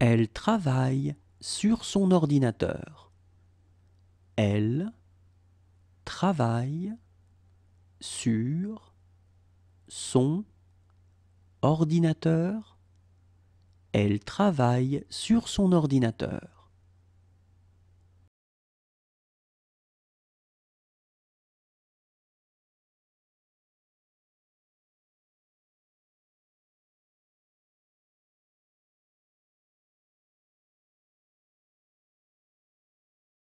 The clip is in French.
Elle travaille sur son ordinateur. Elle travaille sur son ordinateur. Elle travaille sur son ordinateur.